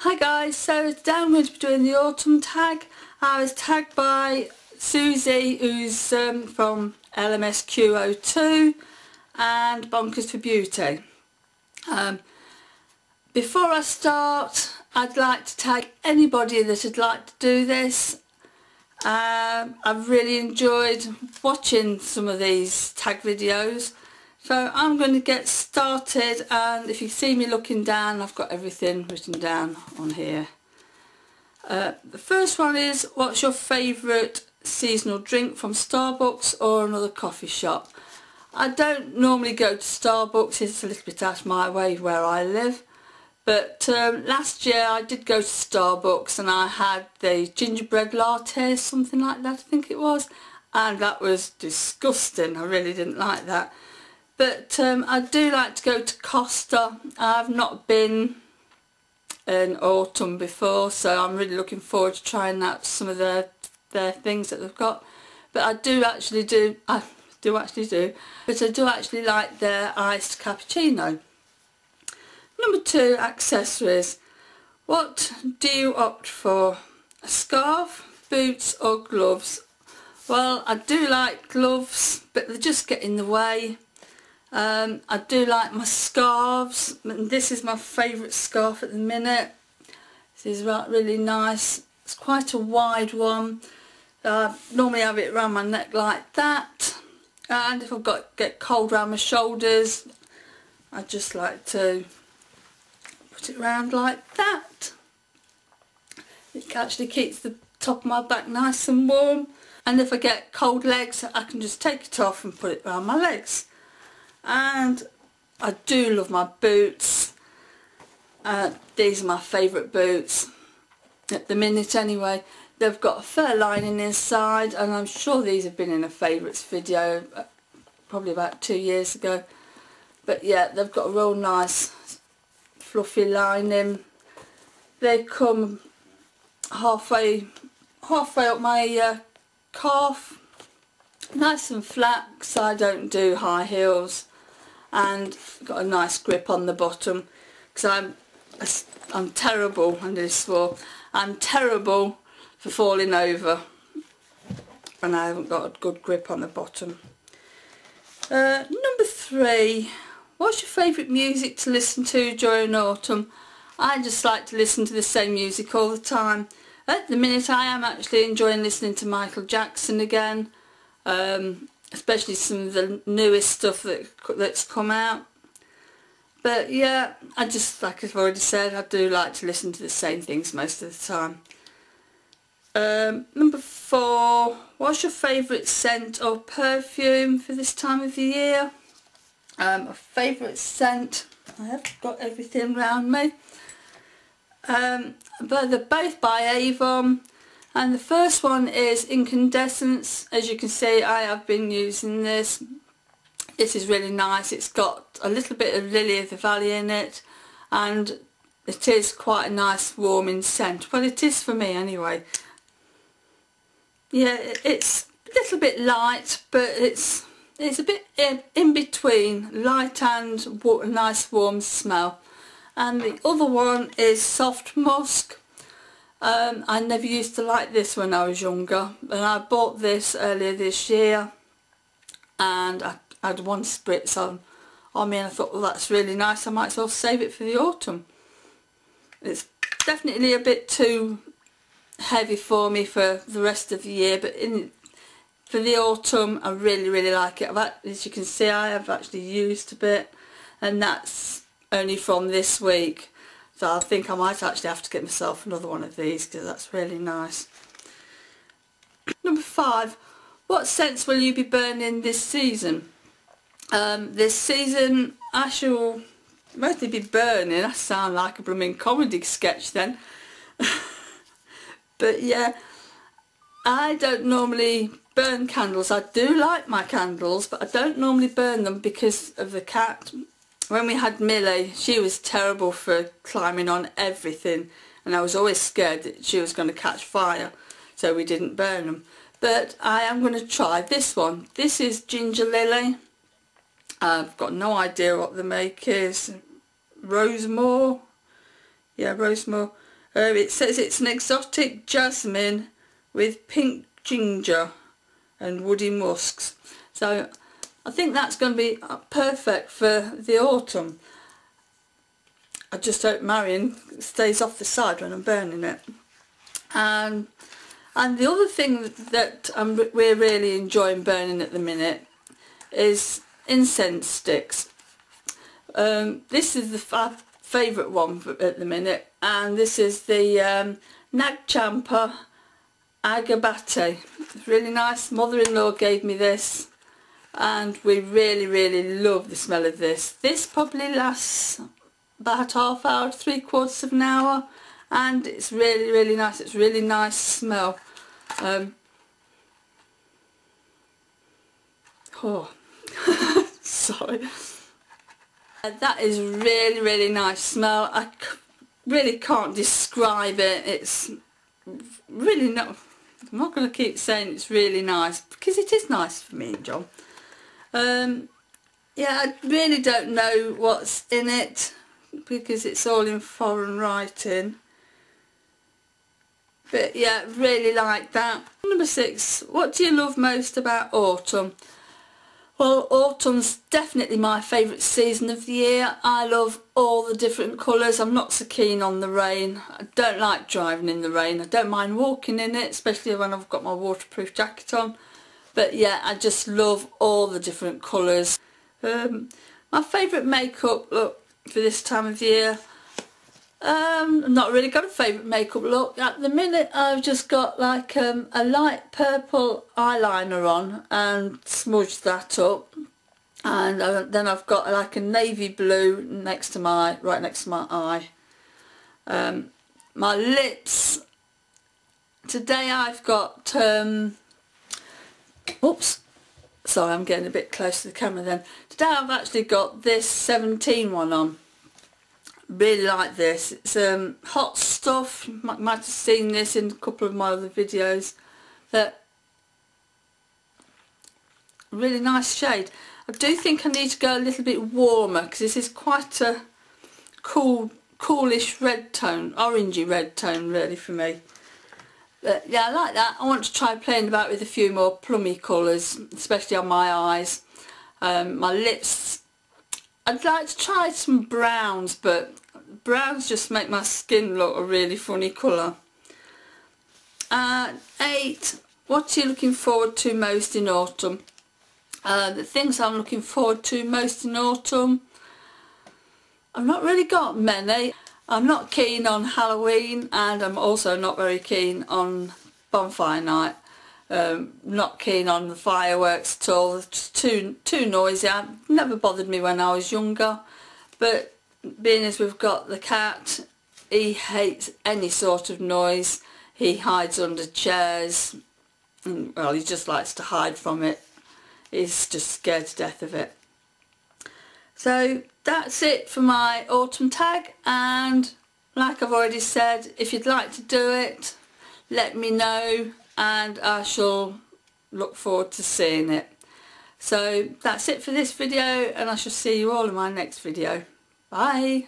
Hi guys, so today I'm going to be doing the autumn tag. I was tagged by Susie who's um, from LMSQ02 and Bonkers for Beauty. Um, before I start I'd like to tag anybody that would like to do this. Um, I've really enjoyed watching some of these tag videos so I'm going to get started and if you see me looking down I've got everything written down on here. Uh, the first one is what's your favourite seasonal drink from Starbucks or another coffee shop? I don't normally go to Starbucks, it's a little bit out of my way where I live. But um, last year I did go to Starbucks and I had the gingerbread latte, something like that I think it was. And that was disgusting, I really didn't like that. But um, I do like to go to Costa. I've not been in autumn before, so I'm really looking forward to trying out some of their their things that they've got. But I do actually do, I do actually do, but I do actually like their iced cappuccino. Number two, accessories. What do you opt for? A scarf, boots or gloves? Well, I do like gloves, but they just get in the way. Um, I do like my scarves. And this is my favourite scarf at the minute. This is really nice. It's quite a wide one. Uh, normally have it around my neck like that. And if I've got get cold around my shoulders, I just like to put it around like that. It actually keeps the top of my back nice and warm. And if I get cold legs, I can just take it off and put it around my legs and I do love my boots. Uh, these are my favourite boots. At the minute anyway they've got a fur lining inside and I'm sure these have been in a favourites video uh, probably about two years ago. But yeah they've got a real nice fluffy lining. They come halfway halfway up my uh, calf. Nice and flat because I don't do high heels and got a nice grip on the bottom because I'm I'm terrible and this swore I'm terrible for falling over and I haven't got a good grip on the bottom. Uh, number three, what's your favourite music to listen to during autumn? I just like to listen to the same music all the time. At the minute I am actually enjoying listening to Michael Jackson again. Um, especially some of the newest stuff that that's come out. But yeah, I just, like I've already said, I do like to listen to the same things most of the time. Um, number four, what's your favourite scent or perfume for this time of the year? Um, a favourite scent, I have got everything around me. Um, but they're both by Avon and the first one is Incandessence. As you can see I have been using this. This is really nice. It's got a little bit of lily of the valley in it and it is quite a nice warming scent. Well it is for me anyway. Yeah it's a little bit light but it's it's a bit in, in between. Light and nice warm smell. And the other one is soft musk um, I never used to like this when I was younger and I bought this earlier this year and I, had one spritz on, on me and I thought well that's really nice I might as well save it for the autumn. It's definitely a bit too heavy for me for the rest of the year but in for the autumn I really really like it. I've, as you can see I have actually used a bit and that's only from this week so I think I might actually have to get myself another one of these because that's really nice. Number five, what scents will you be burning this season? Um, this season I shall mostly be burning, I sound like a blooming comedy sketch then. but yeah, I don't normally burn candles. I do like my candles but I don't normally burn them because of the cat when we had Millie, she was terrible for climbing on everything and I was always scared that she was going to catch fire so we didn't burn them. But I am going to try this one. This is Ginger Lily. I've got no idea what the make is. Rosemore. Yeah, Rosemore. Uh, it says it's an exotic jasmine with pink ginger and woody musks. So I think that's going to be perfect for the autumn. I just hope Marion stays off the side when I'm burning it. And and the other thing that I'm, we're really enjoying burning at the minute is incense sticks. Um, this is the favourite one at the minute and this is the um, Nag Champa Agarbatti. really nice. Mother-in-law gave me this and we really really love the smell of this. This probably lasts about half hour, three quarters of an hour and it's really really nice. It's really nice smell. Um, oh, sorry. Uh, that is really really nice smell. I really can't describe it. It's really not. I'm not going to keep saying it's really nice because it is nice for me John. Um, yeah, I really don't know what's in it because it's all in foreign writing. But yeah, really like that. Number six, what do you love most about autumn? Well, autumn's definitely my favourite season of the year. I love all the different colours. I'm not so keen on the rain. I don't like driving in the rain. I don't mind walking in it, especially when I've got my waterproof jacket on. But yeah, I just love all the different colours. Um, my favourite makeup look for this time of year, um, not really got a favourite makeup look. At the minute I've just got like um, a light purple eyeliner on and smudged that up. And uh, then I've got like a navy blue next to my, right next to my eye. Um, my lips, today I've got, um, oops, sorry I'm getting a bit close to the camera then. Today I've actually got this 17 one on really like this. It's um, hot stuff. Might, might have seen this in a couple of my other videos. That really nice shade. I do think I need to go a little bit warmer because this is quite a cool, coolish red tone, orangey red tone really for me. But yeah, I like that. I want to try playing about with a few more plummy colours, especially on my eyes. Um, my lips I'd like to try some browns, but browns just make my skin look a really funny colour. Uh, eight, what are you looking forward to most in autumn? Uh, the things I'm looking forward to most in autumn, I've not really got many. I'm not keen on Halloween and I'm also not very keen on bonfire night. Um, not keen on the fireworks at all. It's too too noisy. It never bothered me when I was younger, but being as we've got the cat, he hates any sort of noise. He hides under chairs. And, well, he just likes to hide from it. He's just scared to death of it. So that's it for my autumn tag and like I've already said, if you'd like to do it, let me know and I shall look forward to seeing it. So that's it for this video and I shall see you all in my next video. Bye!